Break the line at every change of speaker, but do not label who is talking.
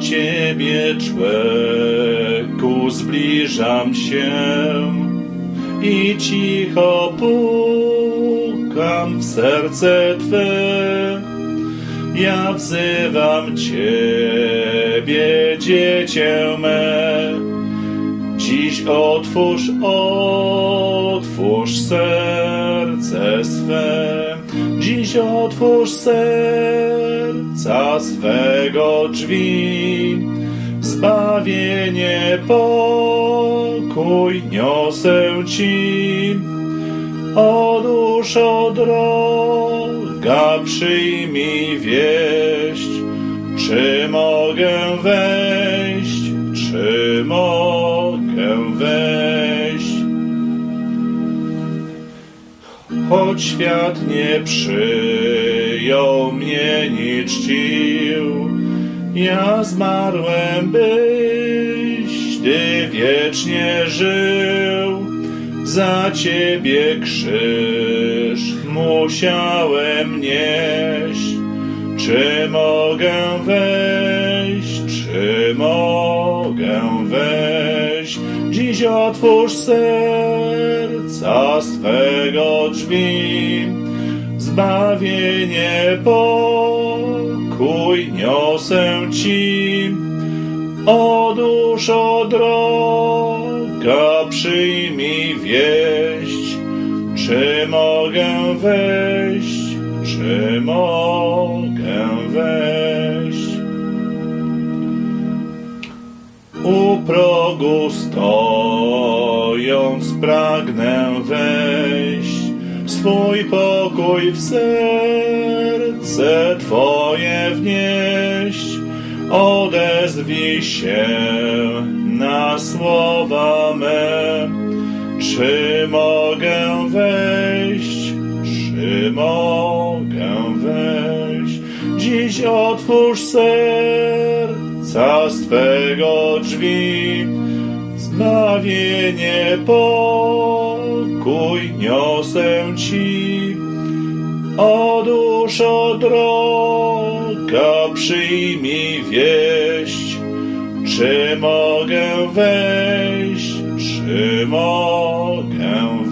Ciebie, człeku, zbliżam się i cicho pukam w serce Twe. Ja wzywam Ciebie, dziecię me. Dziś otwórz, otwórz serce swe. Dziś otwórz serca swego drzwi. Zbawienie, pokój niosę Ci. O duszo droga, przyjmij wieść. Czy mogę wejść? Czy mogę wejść? Choć świat nie przyjął mnie, nie czcił, ja zmarłem, byś Ty wiecznie żył. Za Ciebie krzyż musiałem nieść. Czy mogę wejść? Czy mogę wejść? Dziś otwórz serca swego drzwi. Zbawienie, pokój niosę Ci. O duszo droga, przyjmij wieść. Czy mogę wejść? Czy mogę wejść? U progu stojąc pragnę wejść, swój pokój w serce Twoje wnieść. Odezwij się na słowa me, czy mogę wejść, czy mogę wejść? Dziś otwórz serca swego drzwi, zbawienie, pokój niosę Ci. O duszo droga, przyjmij wieść, czy mogę wejść, czy mogę